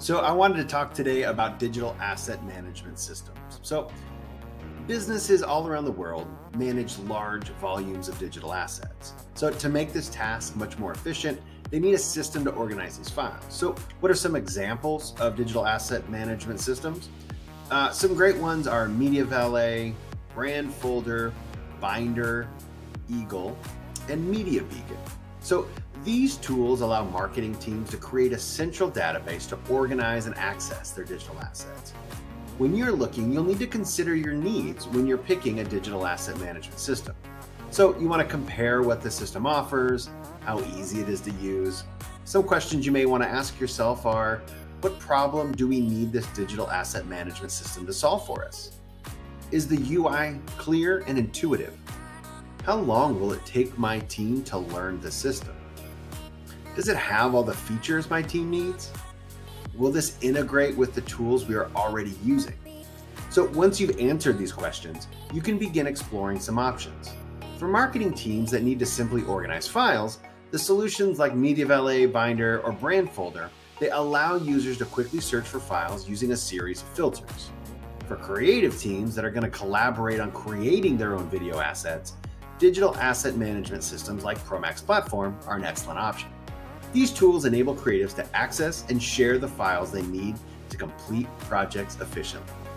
So, I wanted to talk today about digital asset management systems. So, businesses all around the world manage large volumes of digital assets. So, to make this task much more efficient, they need a system to organize these files. So, what are some examples of digital asset management systems? Uh, some great ones are MediaValet, Brand Folder, Bynder, Eagle, and MediaBeacon. So these tools allow marketing teams to create a central database to organize and access their digital assets. When you're looking, you'll need to consider your needs when you're picking a digital asset management system. So you want to compare what the system offers, how easy it is to use. Some questions you may want to ask yourself are, what problem do we need this digital asset management system to solve for us? Is the UI clear and intuitive? How long will it take my team to learn the system? Does it have all the features my team needs? Will this integrate with the tools we are already using? So once you've answered these questions, you can begin exploring some options. For marketing teams that need to simply organize files, the solutions like Media Valet, Bynder, or Brandfolder, they allow users to quickly search for files using a series of filters. For creative teams that are going to collaborate on creating their own video assets, digital asset management systems like ProMAX Platform are an excellent option. These tools enable creatives to access and share the files they need to complete projects efficiently.